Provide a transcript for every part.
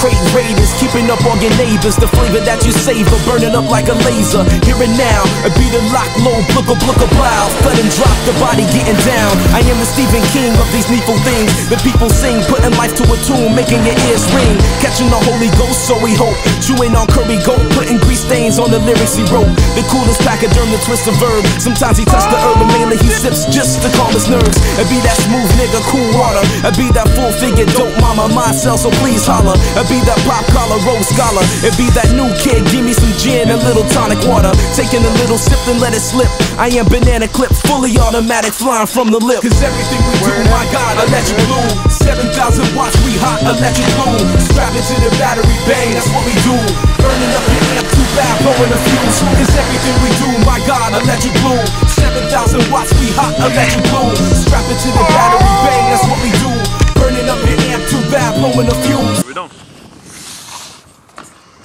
crate raiders, keeping up on your neighbors. The flavor that you savor, burning up like a laser. Here and now, a beat a lock low, blooka blooka blow. Flood and drop the body getting down. I am the Stephen King of these needful things. The people sing, putting life to a tune, making your ears ring. Catching the Holy Ghost, so we hope. Chewing on curry goat, putting grease stains on the lyrics he wrote. The coolest pachyderm, the twist of verb. Sometimes he touch the herb, but mainly he sips just to calm his nerves. It be that smooth nigga, cool water. It be that full figure, dope mama, myself, so please holler. It be that pop collar, rose scholar. It be that new kid, give me some gin and little tonic water. Taking a little sip, and let it slip. I am banana clip, fully automatic, flying from the lip. Cause everything we do, my God, you bloom. 7,000 watts, we hot, electric bloom. Strap into the battery, bang, that's what we do. Burning up your amp, too bad, blowing the fuse. Cause everything we do, my God, you bloom. 7,000 watts, we hot, electric bloom. Strap into the battery, bang, that's what we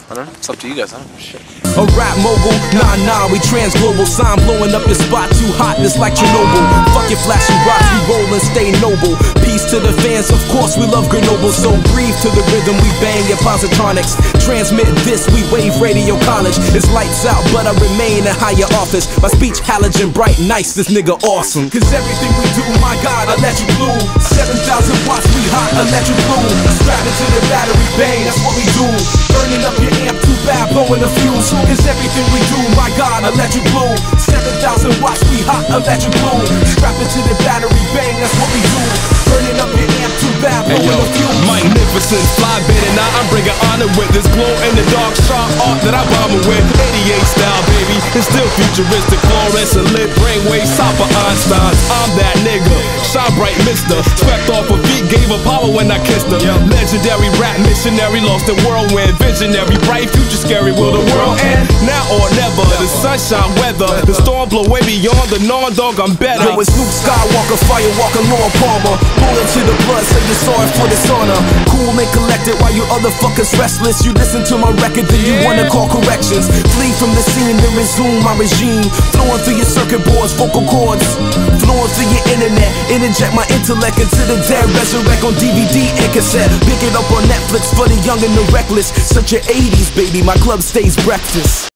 Don't know. It's up to you guys. I don't know. Shit. A rap mogul, nah nah, we trans global. Sign blowing up your spot, too hot, it's like Chernobyl. Fuck your flashy rocks, we roll and stay noble. Peace to the fans, of course we love Grenoble. So breathe to the rhythm, we bang your positronics. Transmit this, we wave radio college. It's lights out, but I remain in higher office. My speech halogen bright, nice, this nigga awesome. Cause everything we do, my God, I let you bloom. 7,000 watts, we hot, electric bloom. Strap into the battery, bang, that's what we do. Burning up your amp, too bad, blowing the fuse. Cause everything we do, my God, you bloom. 7,000 watts, we hot, electric bloom. Strap into the battery, bang, that's what we do. Burning up your amp, too bad, Hey blowing yo, the fuse. magnificent, fly bit and I'm bringing honor with this glow in the dark sharp art that I bomb with. 88 style, baby, it's still futuristic, fluorescent lit, brainwave, top of Einstein's. I'm that nigga, shine bright mister. Swept off a beat, gave her power when I kissed her. Legendary rap missionary, lost in whirlwind, visionary, bright future, scary. Will the world end? The sunshine weather, the storm blow way beyond the non-dog. I'm better. Yo, it's Luke Skywalker, Firewalker, Laura Palmer. Bullet to the blood, say you're sorry for dishonor. Cool and collected while you other fuckers restless. You listen to my record, then you wanna call corrections. Flee from the scene, then resume my regime. Flowing through your circuit boards, vocal cords. Flowing through your internet. Interject my intellect into the dead. Resurrect on DVD and cassette. Pick it up on Netflix for the young and the reckless. Such your 80s, baby. My club stays breakfast.